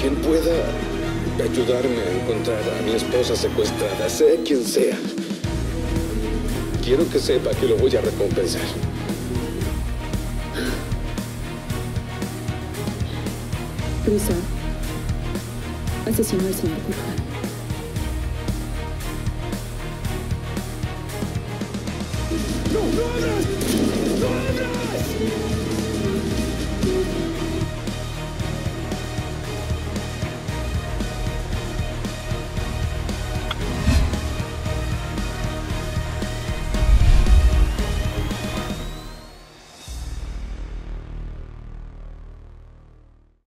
Quien pueda ayudarme a encontrar a mi esposa secuestrada, sea quien sea. Quiero que sepa que lo voy a recompensar. Rusa asesinó al señor ¡No, no ¡No